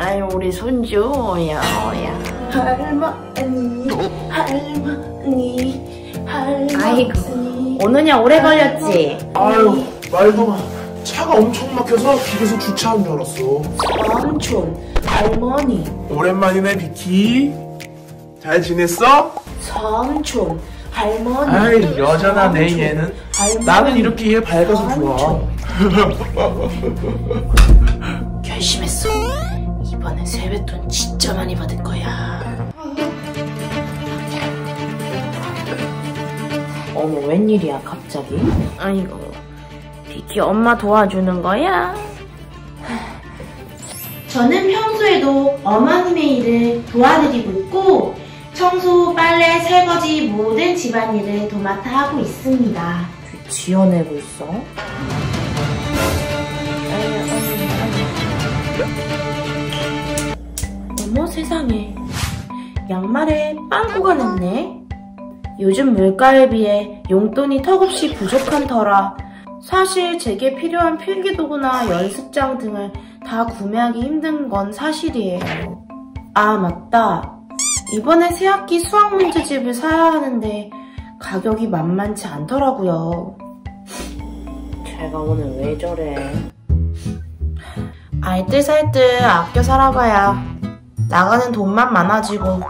아유 우리 손주 오야 오야 할머니, 할머니, 할머니. 아이고 오느냐 오래 걸렸지 아유 말도 마 차가 엄청 막혀서 길에서 주차한 줄 알았어 삼촌, 할머니, 오랜만이네 비키 잘 지냈어? 삼촌, 할머니. 아이 여전하네 얘는 할머니. 나는 이렇게 얘 밝아서 좋아 결심했어. 세뱃돈 진짜 많이 받을 거야. 어머, 웬일이야, 갑자기? 아이고 비키 엄마 도와주는 거야? 저는 평소에도 어머님의 일을 도와드리고 있고, 청소, 빨래, 설거지 모든 집안일을 도맡아 하고 있습니다. 지어내고 있어? 세상에. 양말에 빵꾸가 났네. 요즘 물가에 비해 용돈이 턱없이 부족한 터라 사실 제게 필요한 필기도구나 연습장 등을 다 구매하기 힘든 건 사실이에요. 아 맞다. 이번에 새학기 수학 문제집을 사야 하는데 가격이 만만치 않더라고요. 제가 오늘 왜 저래? 알뜰살뜰 아껴 살아가야 나가는 돈만 많아지고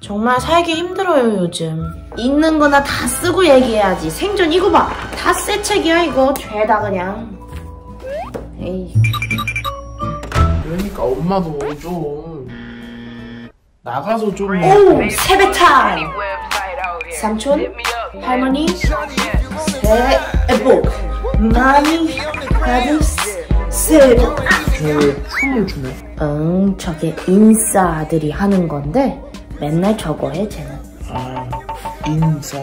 정말 살기 힘들어요 요즘. 있는 거나 다 쓰고 얘기해야지. 생존 이거 봐다 새 책이야 이거. 죄다 그냥. 에이. 그러니까 엄마도 좀 나가서 좀 오 세배 타임 삼촌 할머니 새해 복. 많이 받으세요 저 춤을 추네 응 저게 인싸들이 하는 건데 맨날 저거 해 쟤는. 아 인사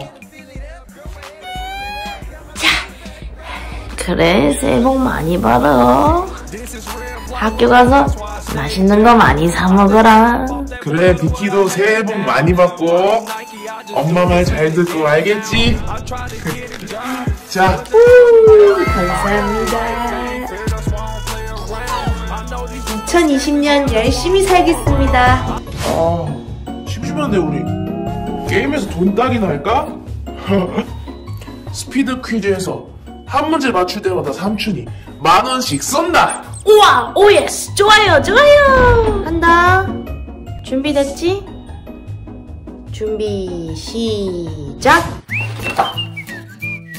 그래 새해 복 많이 받아. 학교 가서 맛있는 거 많이 사 먹어라. 그래 비키도 새해 복 많이 받고 엄마 말 잘 듣고 알겠지? 자. 감사합니다 2020년 열심히 살겠습니다 아, 심심한데 우리 게임에서 돈 따기나 할까? 스피드 퀴즈에서 한 문제 맞출 때마다 삼촌이 만 원씩 쏜다. 우와 oh yes 좋아요 좋아요 한다 준비됐지? 준비 시작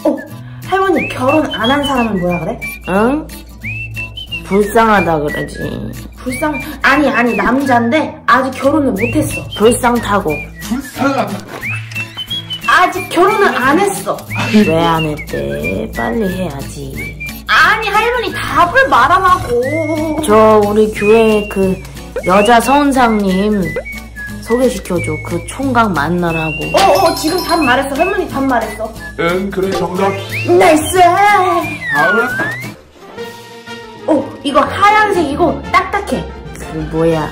어 할머니 결혼 안 한 사람은 뭐라 그래? 응? 불쌍하다 그러지. 불쌍 아니 아니 남자인데 아직 결혼을 못했어. 불쌍 타고. 불쌍하다. 아직 결혼을 안 했어. 왜 안 했대? 빨리 해야지. 아니 할머니 답을 말하라고. 저 우리 교회 그 여자 서원상님 소개시켜줘. 그 총각 만나라고. 어어 지금 답 말했어. 할머니 답 말했어. 응 그래 정답. nice! 다음은? 어 이거 하얀색 이거 딱딱해. 그 뭐야?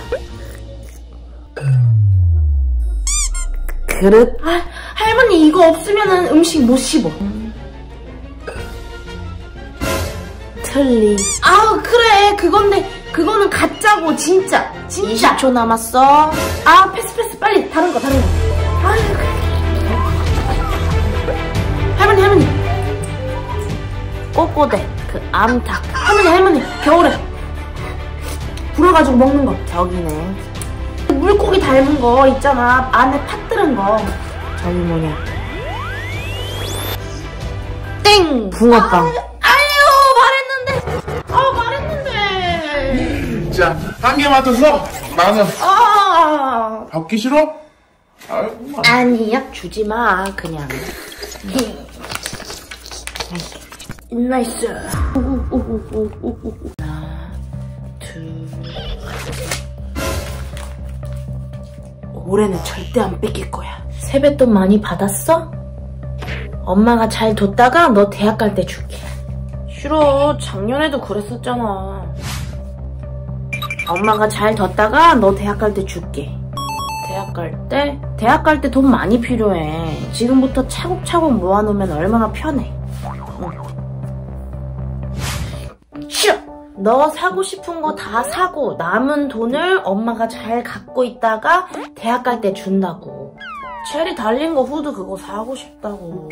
그릇? 아 할머니 이거 없으면은 음식 못 씹어. 틀리. 아우 그래. 그건데 그거는 가짜고 진짜. 진짜. 20초 남았어. 아 패스 패스. 빨리 다른 거 다른 거. 아유. 할머니 할머니. 꼬꼬대 그 암탉 할머니 할머니 겨울에. 불어가지고 먹는 거. 저기네. 물고기 닮은 거 있잖아. 안에 팥 들은 거. 저기 뭐냐. 땡! 붕어빵. 아유 말했는데. 아 말했는데. 자 한 개 맞춰서 만 원. 아. 받기 싫어? 아이고 아니야 주지 마 그냥 nice 하나 둘 올해는 절대 안 뺏길 거야 세뱃돈 많이 받았어? 엄마가 잘 뒀다가 너 대학 갈 때 줄게 싫어 작년에도 그랬었잖아 엄마가 잘 뒀다가 너 대학 갈 때 줄게 대학 갈 때? 대학 갈 때 돈 많이 필요해. 지금부터 차곡차곡 모아놓으면 얼마나 편해. 너 사고 싶은 거 다 사고 남은 돈을 엄마가 잘 갖고 있다가 대학 갈 때 준다고. 체리 달린 거 후드 그거 사고 싶다고.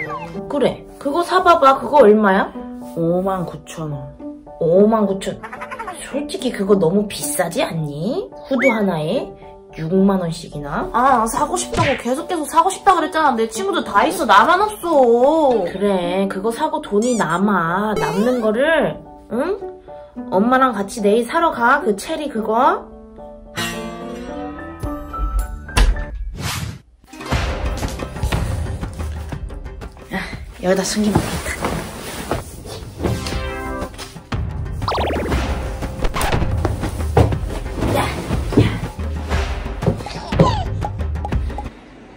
그래, 그거 사봐봐. 그거 얼마야? 5만 9천 원. 5만 9천. 솔직히 그거 너무 비싸지 않니? 후드 하나에 6만 원씩이나? 아, 사고 싶다고 계속 계속 사고 싶다 그랬잖아. 내 친구들 다 있어. 나만 없어. 그래, 그거 사고 돈이 남아. 남는 거를, 응? 엄마랑 같이 내일 사러 가. 그 체리 그거. 야, 여기다 숨기면 되겠다.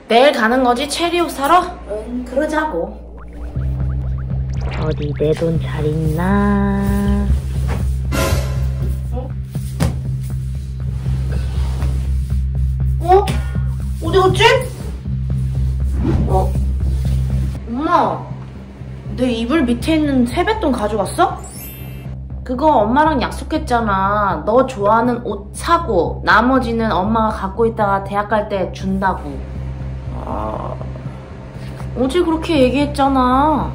내일 가는 거지 체리 옷 사러? 응, 그러자고. 어디 내 돈 잘 있나? 갔지? 어? 엄마, 내 이불 밑에 있는 세뱃돈 가져갔어? 그거 엄마랑 약속했잖아. 너 좋아하는 옷 사고 나머지는 엄마가 갖고 있다가 대학 갈 때 준다고. 아, 어제 그렇게 얘기했잖아.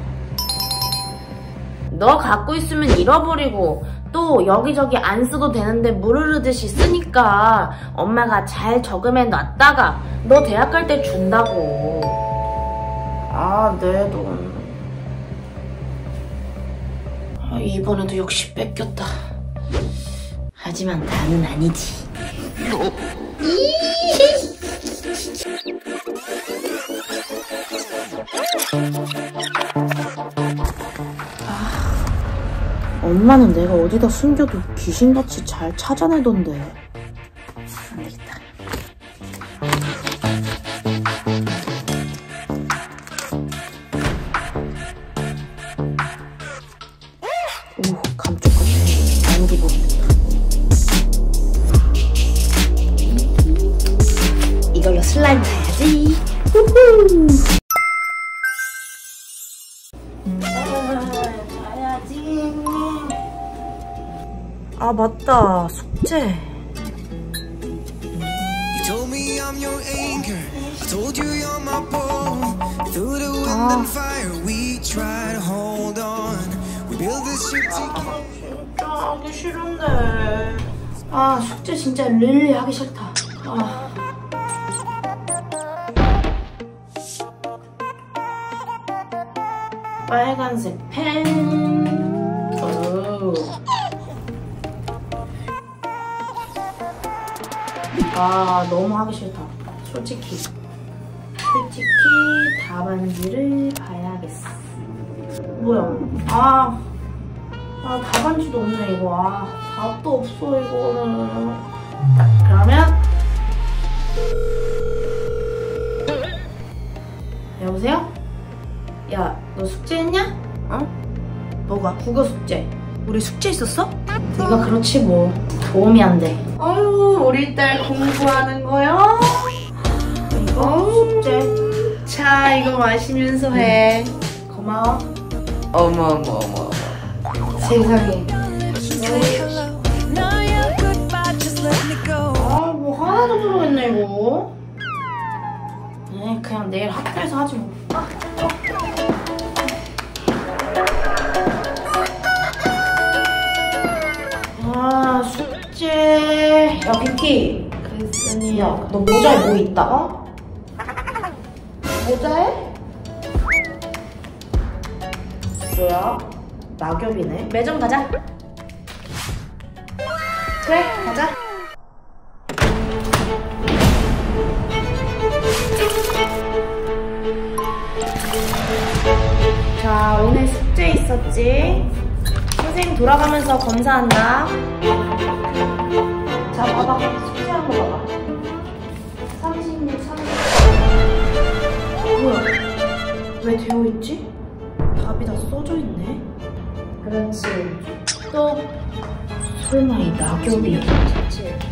너 갖고 있으면 잃어버리고 또 여기저기 안 써도 되는데 물 흐르듯이 쓰니까 엄마가 잘 저금해 놨다가 너 대학 갈 때 준다고. 아, 내 돈. 아, 이번에도 역시 뺏겼다. 하지만 다는 아니지. 엄마는 내가 어디다 숨겨도 귀신같이 잘 찾아내던데. Ship together. 진짜 하기 싫은데. 아 숙제 진짜 릴리 하기 싫다. 아. 빨간색 펜. 오. 아 너무 하기 싫다. 솔직히. 솔직히 답안지를 봐야겠어. 뭐야? 아. 아, 답안지도 없네, 이거. 아, 답도 없어, 이거는. 그러면. 여보세요? 야, 너 숙제 했냐? 어? 뭐가? 국어 숙제. 우리 숙제 있었어? 네가 그렇지, 뭐. 도움이 안 돼. 아유, 우리 딸 공부하는 거요? 이거 숙제. 자, 이거 마시면서 해. 고마워. 어머, 어머, 어머. 세상에. Now you're goodbye, just let me go. 아, 뭐 하나도 모르겠네, 이거. 에 그냥 내일 학교에서 하지 뭐. 아, 숙제. 야, 비키. 그랬으니, 야, 너 모자에 뭐 있다, 어? 모자에? 뭐야? 낙엽이네. 매점 가자. 그래, 가자. 자, 오늘 숙제 있었지? 선생님 돌아가면서 검사한다. 자, 봐봐. 숙제 한 거 봐봐. 36, 30. 뭐야? 왜 되어 있지? 답이 다 써져 있네. 그렇지. 또 설마 이 낙엽이.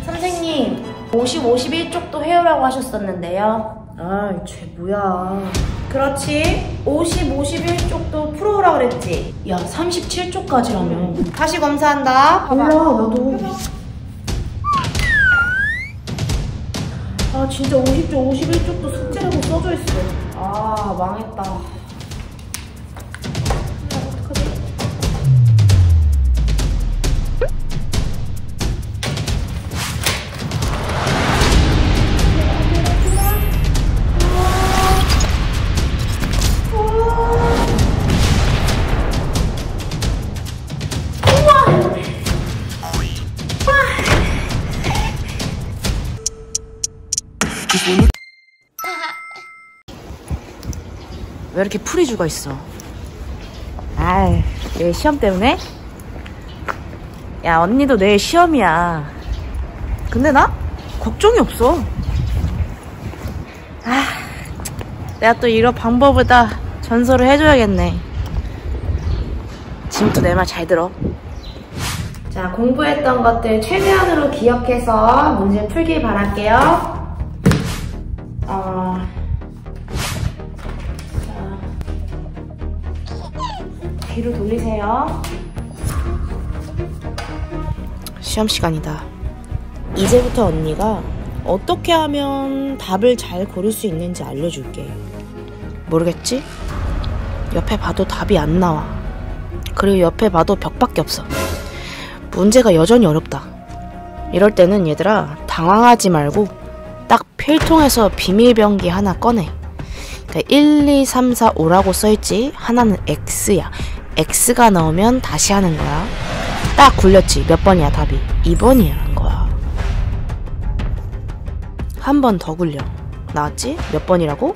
선생님, 50, 51쪽도 해오라고 하셨었는데요. 아, 쟤 뭐야. 그렇지. 50, 51쪽도 풀어오라 그랬지. 야, 37쪽까지라면. 다시 검사한다. 몰라, 나도. 아, 진짜 50쪽, 51쪽도 숙제라고 써져 있어. 아, 망했다. 왜 이렇게 풀이 죽어 있어? 아이, 내 시험 때문에? 야, 언니도 내일 시험이야. 근데 나? 걱정이 없어. 아, 내가 또 이런 방법을 다 전설을 해줘야겠네. 지금부터 내 말 잘 들어. 자, 공부했던 것들 최대한으로 기억해서 문제 풀길 바랄게요. 어, 뒤로 돌리세요. 시험 시간이다. 이제부터 언니가 어떻게 하면 답을 잘 고를 수 있는지 알려줄게. 모르겠지? 옆에 봐도 답이 안 나와. 그리고 옆에 봐도 벽밖에 없어. 문제가 여전히 어렵다. 이럴 때는 얘들아, 당황하지 말고 딱 필통에서 비밀병기 하나 꺼내. 그러니까 1, 2, 3, 4, 5라고 써있지. 하나는 X야. X가 나오면 다시 하는 거야. 딱 굴렸지. 몇 번이야, 답이? 2번이라는 거야. 한 번 더 굴려. 나왔지? 몇 번이라고?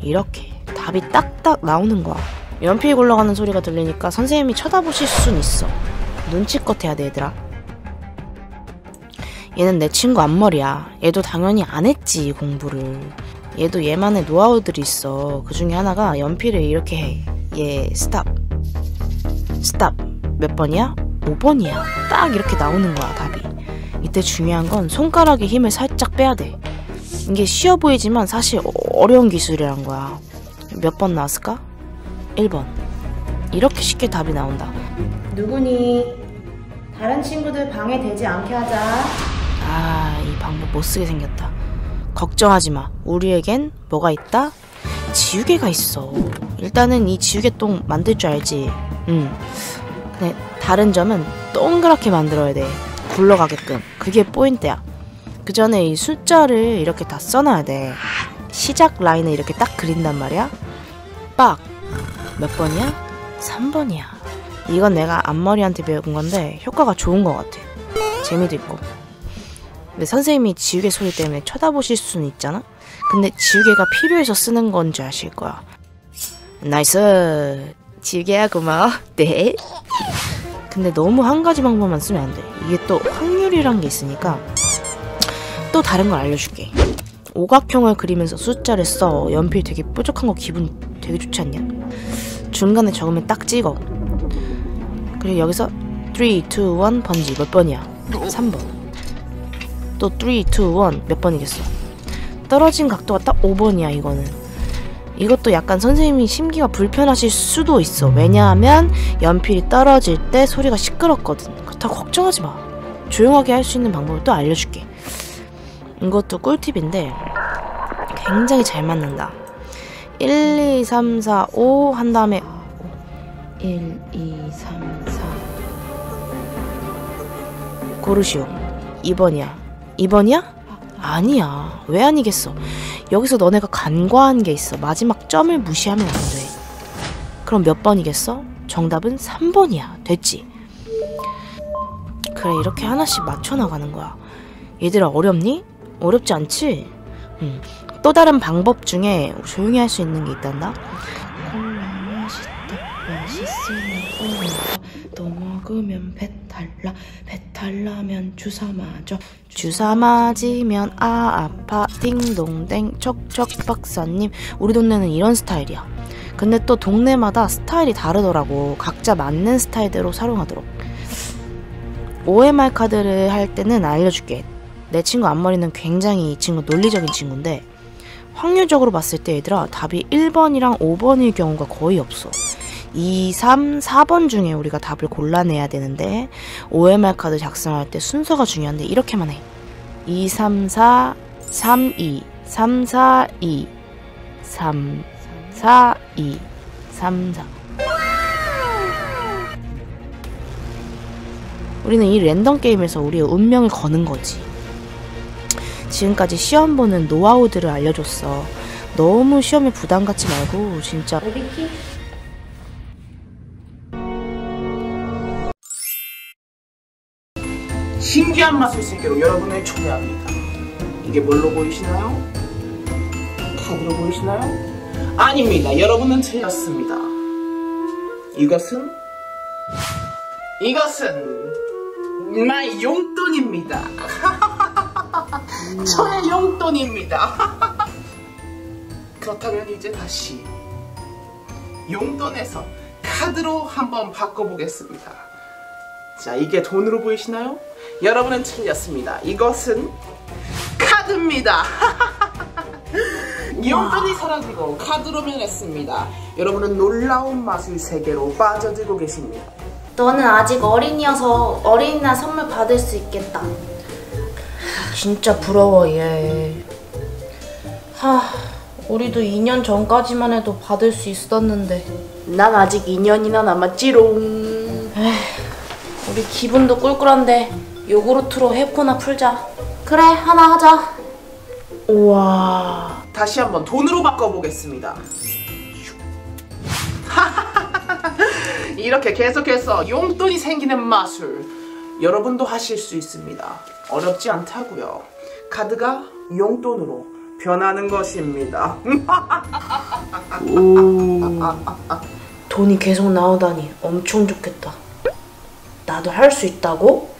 이렇게. 답이 딱딱 나오는 거야. 연필 굴러가는 소리가 들리니까 선생님이 쳐다보실 순 있어. 눈치껏 해야 돼, 얘들아. 얘는 내 친구 앞머리야. 얘도 당연히 안 했지, 공부를. 얘도 얘만의 노하우들이 있어. 그 중에 하나가 연필을 이렇게 해. 얘 스탑. 스탑. 몇 번이야? 5번이야. 딱 이렇게 나오는 거야, 답이. 이때 중요한 건 손가락에 힘을 살짝 빼야 돼. 이게 쉬워 보이지만 사실 어려운 기술이란 거야. 몇 번 나왔을까? 1번. 이렇게 쉽게 답이 나온다. 누구니? 다른 친구들 방해되지 않게 하자. 아, 이 방법 못 쓰게 생겼다. 걱정하지 마. 우리에겐 뭐가 있다? 지우개가 있어. 일단은 이 지우개똥 만들 줄 알지? 응. 근데 다른 점은 동그랗게 만들어야 돼. 굴러가게끔. 그게 포인트야. 그 전에 이 숫자를 이렇게 다 써놔야 돼. 시작 라인을 이렇게 딱 그린단 말이야. 빡. 몇 번이야? 3번이야. 이건 내가 앞머리한테 배운 건데 효과가 좋은 것 같아. 재미도 있고. 근데 선생님이 지우개 소리 때문에 쳐다보실 수는 있잖아? 근데 지우개가 필요해서 쓰는 건지 아실 거야. nice. 지우개야 고마워. 네. 근데 너무 한 가지 방법만 쓰면 안 돼. 이게 또 확률이란 게 있으니까 또 다른 걸 알려줄게. 오각형을 그리면서 숫자를 써. 연필 되게 뾰족한 거 기분 되게 좋지 않냐? 중간에 적으면 딱 찍어. 그리고 여기서 3, 2, 1 번지 몇 번이야? 3번. 또 3, 2, 1 몇 번이겠어? 떨어진 각도가 딱 5번이야 이거는. 이것도 약간 선생님이 심기가 불편하실 수도 있어. 왜냐하면 연필이 떨어질 때 소리가 시끄럽거든. 그렇다고 걱정하지 마. 조용하게 할 수 있는 방법을 또 알려줄게. 이것도 꿀팁인데 굉장히 잘 맞는다. 1, 2, 3, 4, 5 한 다음에 1, 2, 3, 4 고르시오. 2번이야. 2번이야? 아니야. 왜 아니겠어. 여기서 너네가 간과한 게 있어. 마지막 점을 무시하면 안 돼. 그럼 몇 번이겠어? 정답은 3번이야. 됐지? 그래, 이렇게 하나씩 맞춰나가는 거야. 얘들아, 어렵니? 어렵지 않지? 응. 또 다른 방법 중에 조용히 할 수 있는 게 있단다. 맛있다, 맛있으면 오니까 또 먹으면 배탈 나, 배 탈 나면 주사 맞아. 주사 맞으면 아 아파, 딩동댕, 촉촉 박사님. 우리 동네는 이런 스타일이야. 근데 또 동네마다 스타일이 다르더라고. 각자 맞는 스타일대로 사용하도록. OMR 카드를 할 때는 알려줄게. 내 친구 앞머리는 굉장히 이 친구 논리적인 친구인데 확률적으로 봤을 때 얘들아 답이 1번이랑 5번일 경우가 거의 없어 2, 3, 4번 중에 우리가 답을 골라내야 되는데 OMR 카드 작성할 때 순서가 중요한데 이렇게만 해 2, 3, 4, 3, 2, 3, 4, 2, 3, 4, 2, 3, 4 우리는 이 랜덤 게임에서 우리의 운명을 거는 거지. 지금까지 시험 보는 노하우들을 알려줬어. 너무 시험에 부담 갖지 말고 진짜 신기한 맛을 세계로 여러분을 초대합니다. 이게 뭘로 보이시나요? 카드로 보이시나요? 아닙니다. 여러분은 틀렸습니다. 이것은 이것은 나의 용돈입니다. 저의 용돈입니다. 그렇다면 이제 다시 용돈에서 카드로 한번 바꿔보겠습니다. 자, 이게 돈으로 보이시나요? 여러분은 틀렸습니다. 이것은 카드입니다. 용돈이 사라지고 카드로 변했습니다. 여러분은 놀라운 마술 세계로 빠져들고 계십니다. 너는 아직 어린이여서 어린이날 선물 받을 수 있겠다. 진짜 부러워 얘. 하, 우리도 2년 전까지만 해도 받을 수 있었는데 난 아직 2년이나 남았지롱. 에휴, 우리 기분도 꿀꿀한데 요구르트로 해코나 풀자. 그래 하나 하자. 우와. 다시 한번 돈으로 바꿔보겠습니다. 이렇게 계속해서 용돈이 생기는 마술 여러분도 하실 수 있습니다. 어렵지 않다고요. 카드가 용돈으로 변하는 것입니다. 돈이 계속 나오다니 엄청 좋겠다. 나도 할 수 있다고?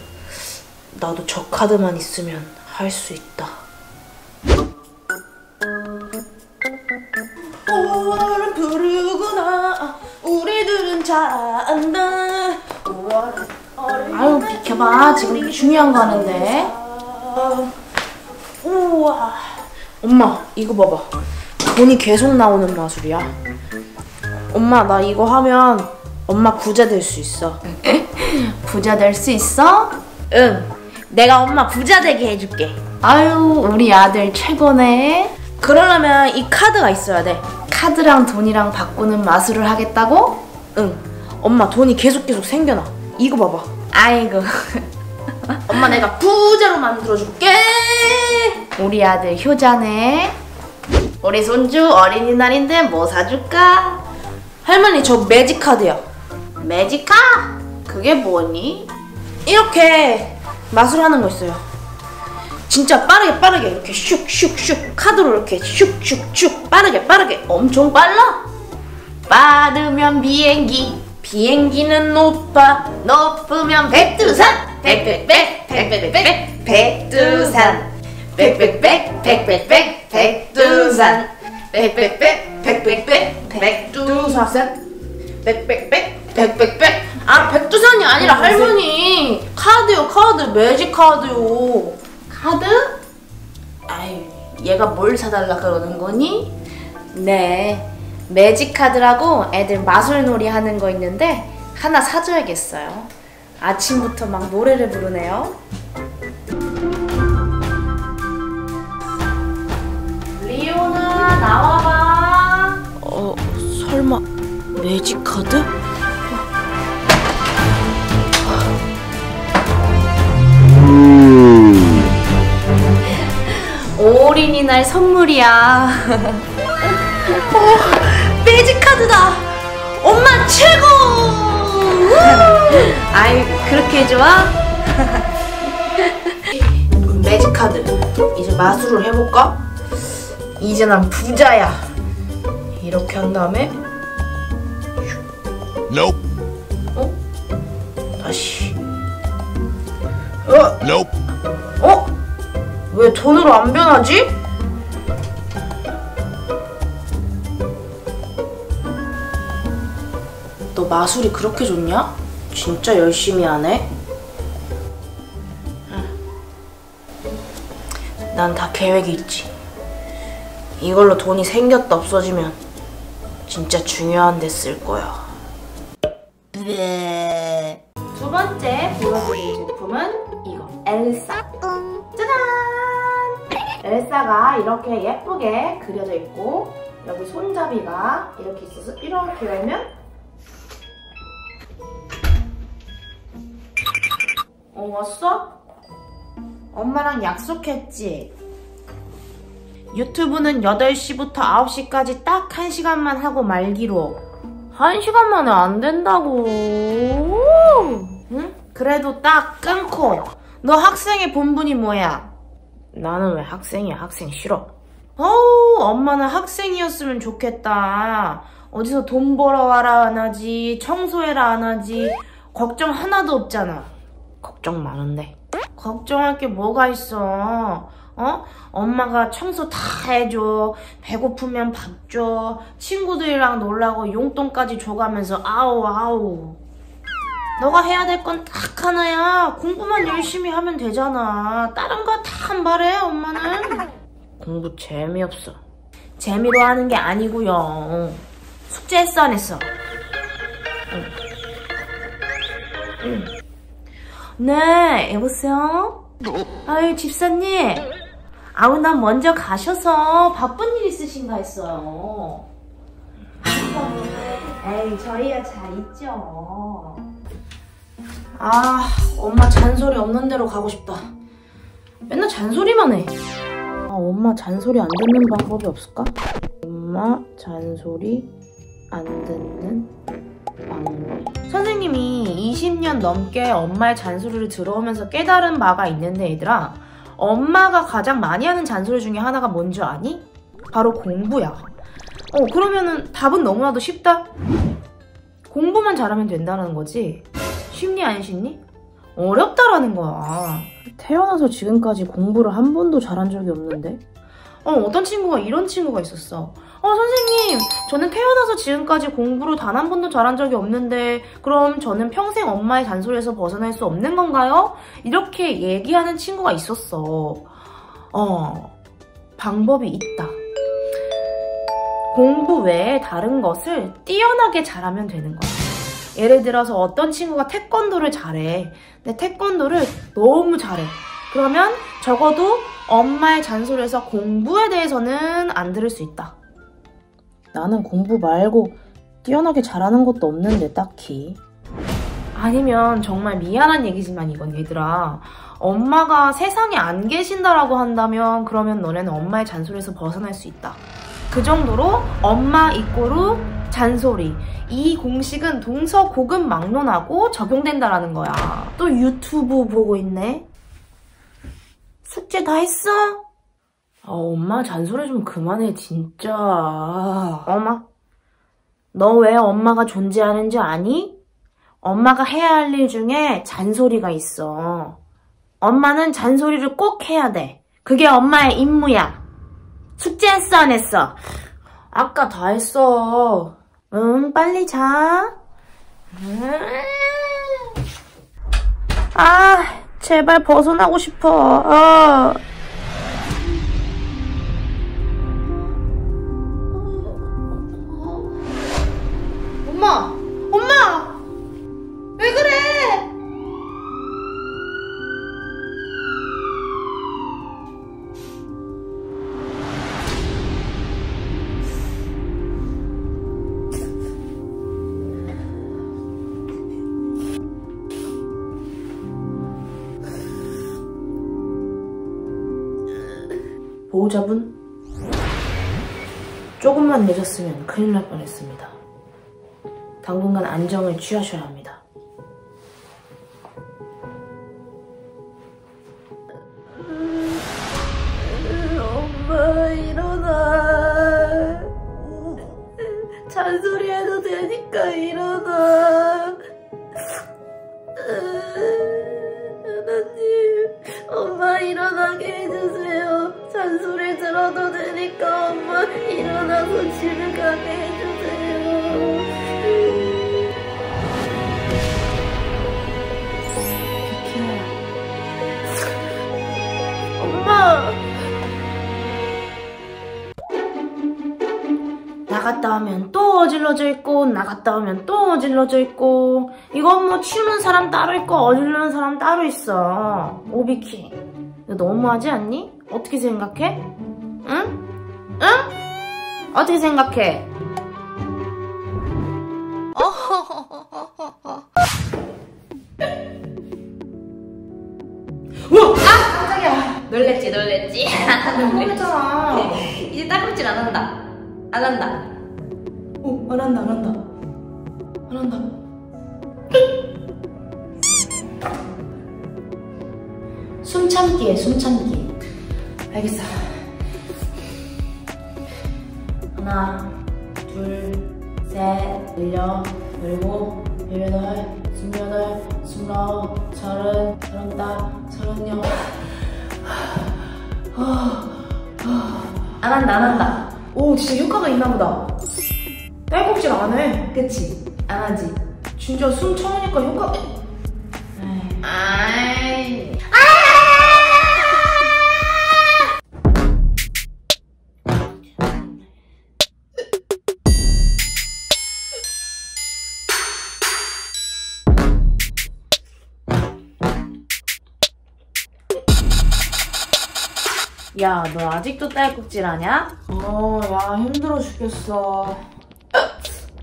나도 저 카드만 있으면 할 수 있다. 5월은 푸르구나. 우리들은 잘 안다. 5월은 아유 비켜봐. 지금 중요한 거 하는데. 우와. 엄마 이거 봐봐. 돈이 계속 나오는 마술이야. 엄마 나 이거 하면 엄마 부자 될 수 있어. 부자 될 수 있어? 응 내가 엄마 부자 되게 해줄게. 아유 우리 아들 최고네. 그러려면 이 카드가 있어야 돼. 카드랑 돈이랑 바꾸는 마술을 하겠다고? 응. 엄마 돈이 계속 계속 생겨나. 이거 봐봐. 아이고. 엄마 내가 부자로 만들어줄게. 우리 아들 효자네. 우리 손주 어린이날인데 뭐 사줄까? 할머니 저 매직 카드야. 매직 카? 그게 뭐니? 이렇게 마술 하는 거 있어요 진짜 빠르게 빠르게 이렇게 슉슉슉 카드로 이렇게 슉슉슉 빠르게 빠르게 엄청 빨라 빠르면 비행기 비행기는 높아 높으면 백두산 백백백 백백백 백두산 백백백 백백백 백두산 백백백 백백백 백두산 백백백 백백백 아 백두산이 아니라 할머니. 카드요 카드. 매직 카드요. 카드? 아유 얘가 뭘 사달라 그러는 거니? 네 매직 카드라고 애들 마술놀이 하는 거 있는데 하나 사줘야겠어요. 아침부터 막 노래를 부르네요. 리오나 나와봐. 어 설마 매직 카드? 어린이날 선물이야. 어, 매직 카드다. 엄마 최고. 아이 그렇게 좋아? 매직 카드. 이제 마술을 해볼까? 이제 난 부자야. 이렇게 한 다음에 Nope. 다시. 어? Nope. 어? 왜 돈으로 안 변하지? 너 마술이 그렇게 좋냐? 진짜 열심히 하네. 난 다 계획이 있지. 이걸로 돈이 생겼다 없어지면 진짜 중요한 데 쓸 거야. 두 번째 보여드릴 제품은 이거 엘사. 엘사가 이렇게 예쁘게 그려져 있고 여기 손잡이가 이렇게 있어서 이렇게 열면 어 왔어? 엄마랑 약속했지? 유튜브는 8시부터 9시까지 딱 1시간만 하고 말기로 한 시간 만에 안 된다고. 응? 그래도 딱 끊고 너 학생의 본분이 뭐야? 나는 왜 학생이야? 학생 싫어. 어우 엄마는 학생이었으면 좋겠다 어디서 돈 벌어와라 안 하지 청소해라 안 하지 걱정 하나도 없잖아 걱정 많은데. 걱정할 게 뭐가 있어 어? 엄마가 청소 다 해줘 배고프면 밥 줘 친구들이랑 놀라고 용돈까지 줘가면서 아우 아우 너가 해야 될 건 딱 하나야 공부만 열심히 하면 되잖아 다른 거다안 바래 엄마는 공부 재미없어. 재미로 하는 게 아니고요. 숙제했어 안 했어? 응. 응. 네, 여보세요? 아유 집사님. 아우 난 먼저 가셔서 바쁜 일 있으신가 했어요. 에이 저희야 잘 있죠. 아 엄마 잔소리 없는 대로 가고 싶다. 맨날 잔소리만 해. 아, 엄마 잔소리 안 듣는 방법이 없을까? 엄마 잔소리 안 듣는 방법. 선생님이 20년 넘게 엄마의 잔소리를 들어오면서 깨달은 바가 있는데 얘들아 엄마가 가장 많이 하는 잔소리 중에 하나가 뭔지 아니? 바로 공부야. 어 그러면은 답은 너무나도 쉽다. 공부만 잘하면 된다는 거지. 쉽니 안 쉽니? 어렵다라는 거야. 태어나서 지금까지 공부를 한 번도 잘한 적이 없는데. 어, 어떤 친구가 이런 친구가 있었어. 어, 선생님, 저는 태어나서 지금까지 공부를 단 한 번도 잘한 적이 없는데, 그럼 저는 평생 엄마의 잔소리에서 벗어날 수 없는 건가요? 이렇게 얘기하는 친구가 있었어. 어, 방법이 있다. 공부 외에 다른 것을 뛰어나게 잘하면 되는 거야. 예를 들어서 어떤 친구가 태권도를 잘해. 근데 태권도를 너무 잘해. 그러면 적어도 엄마의 잔소리에서 공부에 대해서는 안 들을 수 있다. 나는 공부 말고 뛰어나게 잘하는 것도 없는데 딱히. 아니면 정말 미안한 얘기지만 이건 얘들아. 엄마가 세상에 안 계신다라고 한다면 그러면 너네는 엄마의 잔소리에서 벗어날 수 있다. 그 정도로 엄마 이꼬르 잔소리. 이 공식은 동서고금막론하고 적용된다라는 거야. 또 유튜브 보고 있네. 숙제 다 했어? 아, 엄마 잔소리 좀 그만해, 진짜. 엄마, 너 왜 엄마가 존재하는지 아니? 엄마가 해야 할 일 중에 잔소리가 있어. 엄마는 잔소리를 꼭 해야 돼. 그게 엄마의 임무야. 숙제했어, 안 했어? 아까 다 했어. 응, 빨리 자. 아, 제발 벗어나고 싶어. 어. 엄마! 엄마! 왜 그래? 보호자분, 조금만 늦었으면 큰일 날 뻔했습니다. 당분간 안정을 취하셔야 합니다. 엄마 일어나. 잔소리 해도 되니까 일어나. 하나님, 엄마 일어나게 해주세요. 잔소리 들어도 되니까 엄마 일어나서 집에 가게 해주세요. 비키야. 엄마! 나갔다 오면 또 어질러져 있고 나갔다 오면 또 어질러져 있고 이건 뭐 치우는 사람 따로 있고 어질르는 사람 따로 있어 오비키 이거 너무하지 않니? 어떻게 생각해? 응? 응? 어떻게 생각해? 놀랬지 놀랬지 모르겠잖아 이제 딸꾹질 안 한다 안 한다 오, 안 한다, 안 한다. 안 한다. 숨 참기에 숨 참기. 알겠어. 하나, 둘, 셋, 열려, 열고, 열여덟, 스물여덟, 스물아홉, 서른, 서른다, 서른여. 안 한다, 안 한다. 오, 진짜 효과가 있나 보다. 딸꾹질 안 해. 그치? 안 하지? 진짜 숨 참으니까 효과. 야, 너 아직도 딸꾹질 하냐? 어, 야, 힘들어 죽겠어.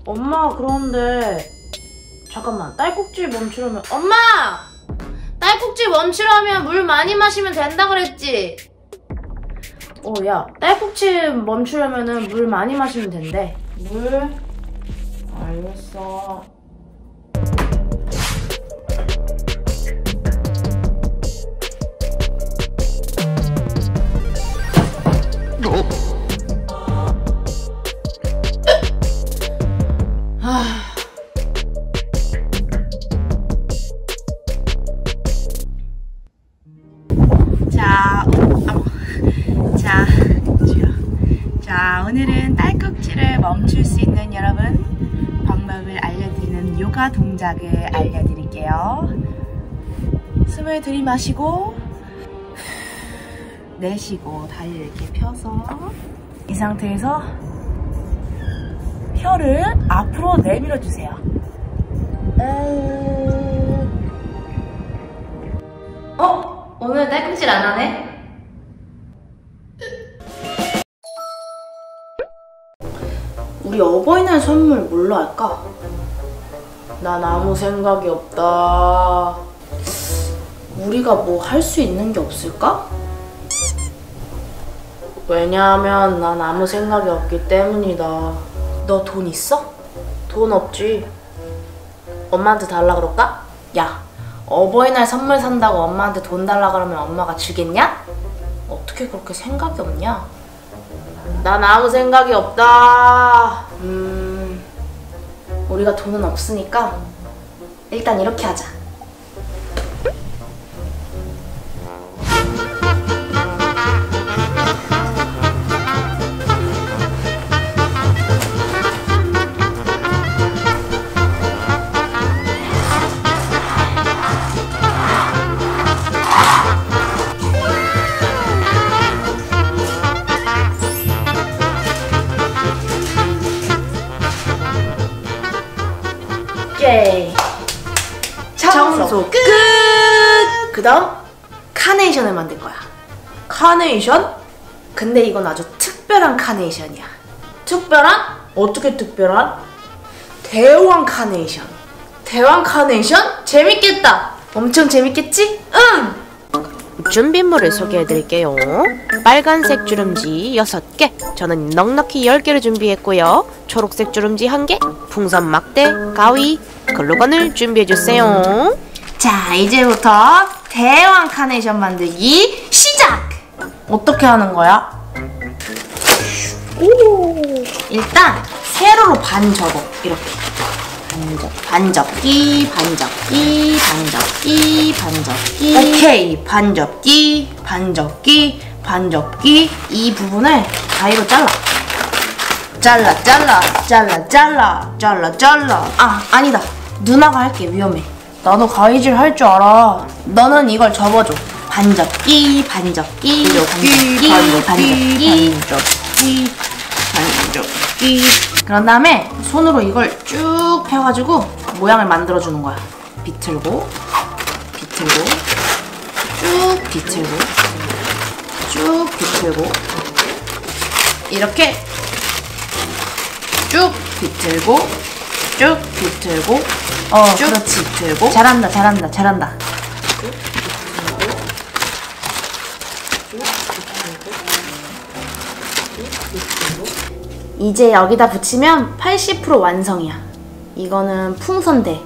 엄마, 그런데. 잠깐만, 딸꾹질 멈추려면. 엄마! 딸꾹질 멈추려면 물 많이 마시면 된다 그랬지? 어, 야, 딸꾹질 멈추려면은 물 많이 마시면 된대. 물? 알겠어. 동작을 알려드릴게요. 숨을 들이마시고 내쉬고 다리를 이렇게 펴서 이 상태에서 혀를 앞으로 내밀어 주세요. 어? 오늘 딸꾹질 안 하네? 우리 어버이날 선물 뭘로 할까? 난 아무 생각이 없다. 우리가 뭐 할 수 있는 게 없을까? 왜냐하면 난 아무 생각이 없기 때문이다. 너 돈 있어? 돈 없지. 엄마한테 달라 그럴까? 야, 어버이날 선물 산다고 엄마한테 돈 달라 그러면 엄마가 주겠냐? 어떻게 그렇게 생각이 없냐? 난 아무 생각이 없다. 음, 우리가 돈은 없으니까 일단 이렇게 하자. 청소, 끝! 그 다음 카네이션을 만들 거야. 카네이션? 근데 이건 아주 특별한 카네이션이야. 특별한? 어떻게 특별한? 대왕 카네이션. 대왕 카네이션? 재밌겠다. 엄청 재밌겠지? 응! 준비물을 소개해드릴게요. 빨간색 주름지 6개, 저는 넉넉히 10개를 준비했고요. 초록색 주름지 1개, 풍선 막대, 가위, 글루건을 준비해주세요. 자, 이제부터 대왕 카네이션 만들기 시작! 어떻게 하는 거야? 오, 일단 세로로 반 접어, 이렇게. 반접, 반접기, 반접기, 반접기, 반접기. 오케이, 반접기, 반접기, 반접기. 이 부분을 가위로 잘라. 잘라, 잘라, 잘라, 잘라, 잘라, 잘라. 아, 아니다. 누나가 할게, 위험해. 나도 가위질 할 줄 알아. 너는 이걸 접어줘. 반접기, 반접기, 반접기, 반접기, 반접기, 반접기, 그런 다음에 손으로 이걸 쭉 펴가지고 모양을 만들어주는 거야. 비틀고, 비틀고, 쭉 비틀고, 쭉 비틀고, 이렇게 쭉 비틀고, 쭉 비틀고, 어, 쭉 그렇지. 비틀고. 잘한다, 잘한다, 잘한다. 이제 여기다 붙이면 80% 완성이야. 이거는 풍선대.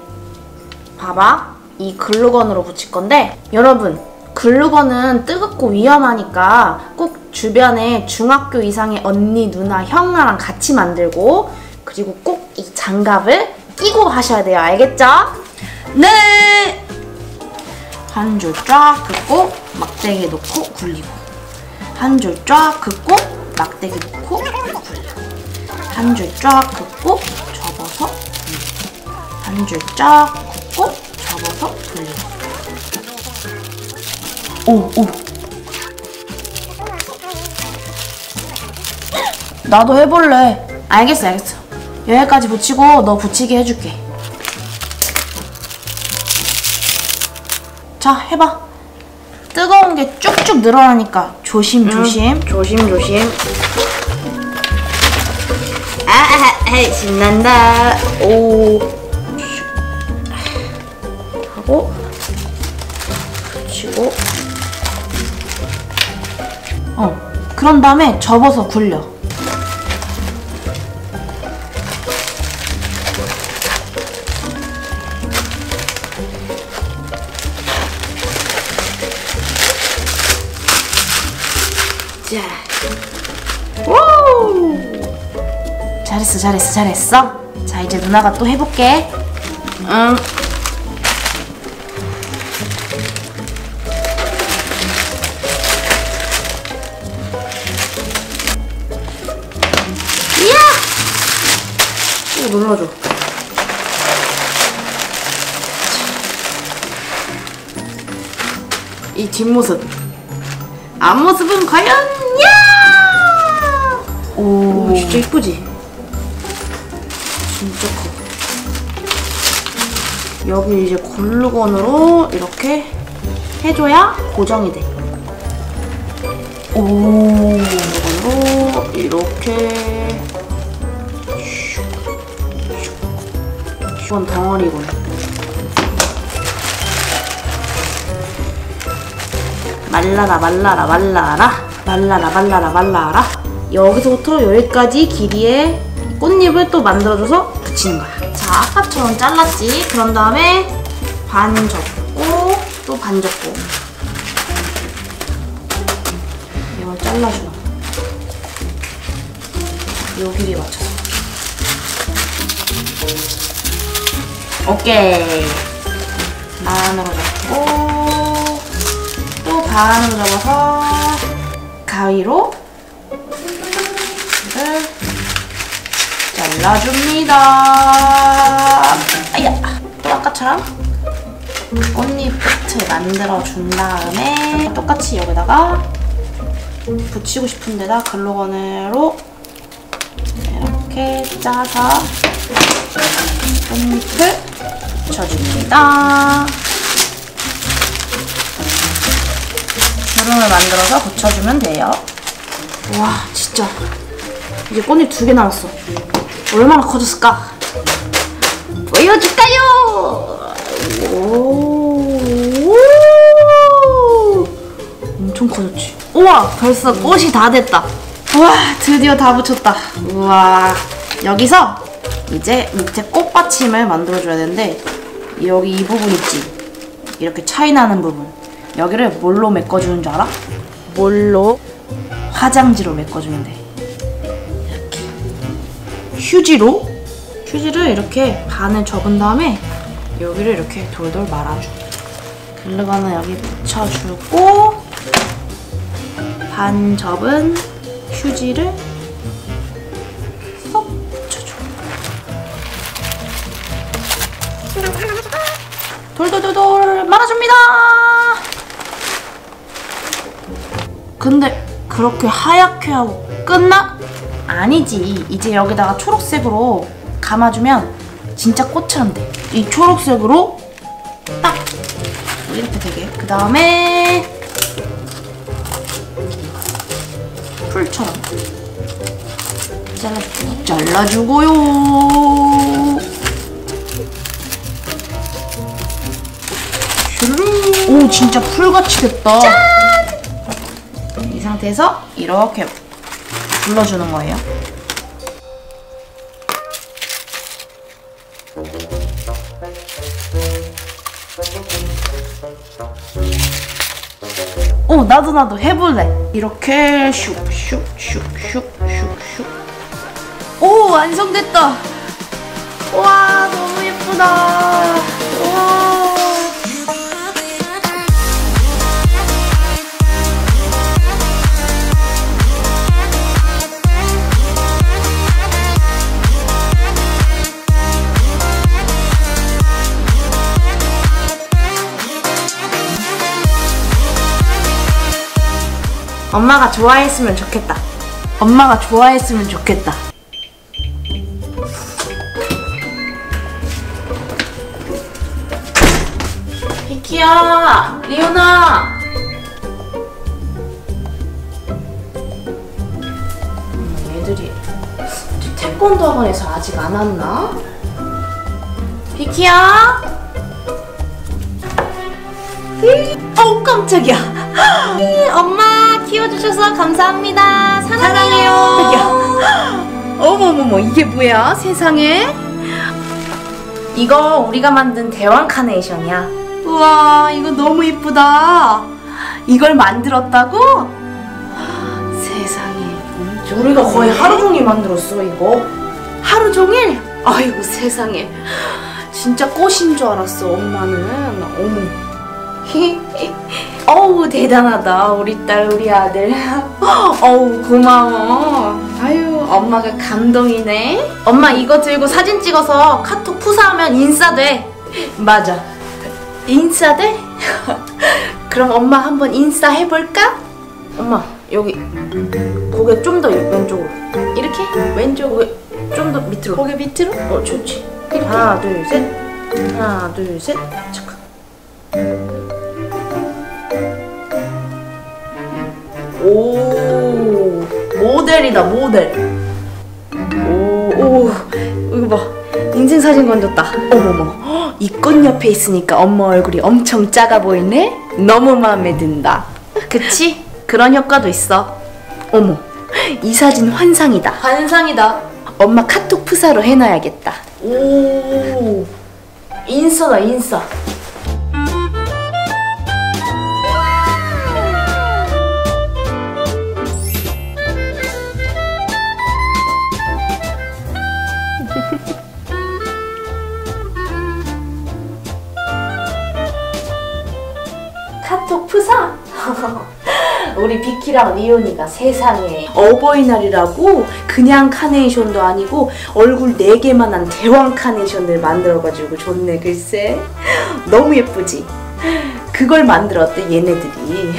봐봐. 이 글루건으로 붙일 건데, 여러분, 글루건은 뜨겁고 위험하니까 꼭 주변에 중학교 이상의 언니, 누나, 형아랑 같이 만들고, 그리고 꼭 이 장갑을 끼고 하셔야 돼요. 알겠죠? 네! 한 줄 쫙 긋고, 막대기에 놓고 굴리고. 한 줄 쫙 긋고, 막대기 놓고 굴리고. 한 줄 쫙 긋고 접어서 굴리고 한 줄 쫙 긋고 접어서 굴리고 오, 오. 나도 해볼래. 알겠어, 알겠어. 여기까지 붙이고 너 붙이게 해줄게. 자, 해봐. 뜨거운 게 쭉쭉 늘어나니까 조심, 조심. 조심, 조심. 아, 아, 아, 신난다. 오. 하고, 붙이고. 어. 그런 다음에 접어서 굴려. 잘했어, 잘했어, 잘했어. 자, 이제 누나가 또 해볼게. 응. 이야! 또 눌러줘. 이 뒷모습. 앞모습은 과연, 야! 오, 진짜 이쁘지? 진짜 커. 여기 이제 글루건으로 이렇게 해줘야 고정이 돼. 오, 글루건으로 이렇게. 이건 덩어리군. 말라라 말라라 말라라 말라라 말라라 말라라 여기서부터 여기까지 길이의 꽃잎을 또 만들어줘서 붙이는 거야. 자, 아까처럼 잘랐지. 그런 다음에 반 접고 또 반 접고 이걸 잘라주는 거야. 요 길이에 맞춰서. 오케이. 반으로 접고 또 반으로 접어서 가위로 잘라줍니다. 아야, 또 아까처럼 꽃잎 끝을 만들어 준 다음에 똑같이 여기다가 붙이고 싶은 데다 글루건으로 이렇게 짜서 꽃잎을 붙여줍니다. 주름을 만들어서 붙여주면 돼요. 와, 진짜. 이제 꽃잎 두 개 남았어. 얼마나 커졌을까? 보여줄까요? 오, 엄청 커졌지. 우와, 벌써 꽃이 다 됐다. 우와, 드디어 다 붙였다. 우와, 여기서 이제 밑에 꽃받침을 만들어줘야 되는데 여기 이 부분 있지? 이렇게 차이 나는 부분. 여기를 뭘로 메꿔주는 줄 알아? 뭘로? 화장지로 메꿔주면 돼. 휴지로 휴지를 이렇게 반을 접은 다음에 여기를 이렇게 돌돌 말아줘. 글루건은 여기 붙여주고 반 접은 휴지를 쏙 붙여줘. 돌돌돌돌 말아줍니다. 근데 그렇게 하얗게 하고 끝나? 아니지. 이제 여기다가 초록색으로 감아주면 진짜 꽃처럼 돼. 이 초록색으로 딱 이렇게 되게. 그 다음에 풀처럼 잘라주고 잘라주고요. 오 진짜 풀같이 됐다. 이 상태에서 이렇게 불러주는 거예요. 오 나도 나도 해볼래. 이렇게 슉슉슉슉슉슉슉. 오 완성됐다. 와 너무 예쁘다. 와. 엄마가 좋아했으면 좋겠다. 엄마가 좋아했으면 좋겠다. 비키야, 리오나. 음, 얘들이 태권도 학원에서 아직 안 왔나? 비키야. 어우 깜짝이야. 엄마 키워주셔서 감사합니다. 사랑해요. 어머머머 이게 뭐야 세상에? 이거 우리가 만든 대왕 카네이션이야. 우와 이거 너무 이쁘다. 이걸 만들었다고? 세상에. 우리가 거의 하루 종일 만들었어 이거. 하루 종일? 아이고 세상에. 진짜 꽃인 줄 알았어 엄마는. 어머. 어우 대단하다. 우리 딸 우리 아들. 어우 고마워. 아유 엄마가 감동이네. 엄마 이거 들고 사진 찍어서 카톡 푸사하면 인싸돼. 맞아. 인싸돼? 그럼 엄마 한번 인싸 해볼까? 엄마 여기 고개 좀 더 왼쪽으로. 이렇게? 왼쪽 좀 더 밑으로. 고개 밑으로? 어 좋지. 하나 둘셋. 하나 둘셋. 잠깐 오 모델이다 모델. 오, 오 이거 봐. 인생 사진 건졌다. 어머머. 헉, 이꽃 옆에 있으니까 엄마 얼굴이 엄청 작아 보이네? 너무 마음에 든다. 그치? 그런 효과도 있어. 어머 이 사진 환상이다. 환상이다. 엄마 카톡 프사로 해놔야겠다. 오 인싸다 인싸 프사? 우리 비키랑 리온이가 세상에 어버이날이라고 그냥 카네이션도 아니고 얼굴 4개만 한 대왕 카네이션을 만들어가지고 좋네 글쎄 너무 예쁘지? 그걸 만들었대 얘네들이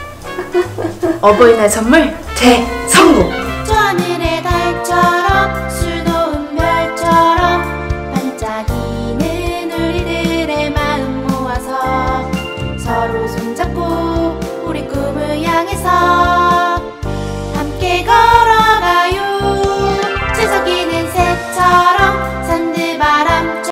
어버이날 선물 대